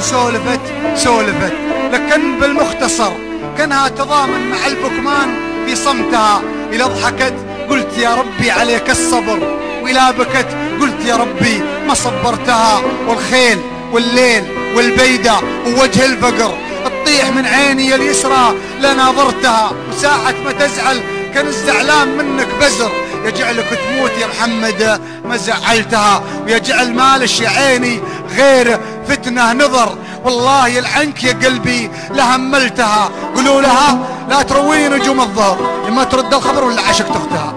سولفت سولفت. لكن بالمختصر كانها تضامن مع البكمان في صمتها. إلى ضحكت قلت يا ربي عليك الصبر. وإلى بكت قلت يا ربي ما صبرتها. والخيل والليل والبيدة ووجه الفقر. تطيح من عيني اليسرى لناظرتها وساعة ما تزعل كان الزعلان منك بزر. يجعلك تموت يا محمد ما زعلتها. ويجعل مالش يا عيني غير فتنة نظر. والله يلعنك يا قلبي لهملتها قولوا لها لا تروي نجوم الظهر. لما ترد الخبر ولا عشق تختها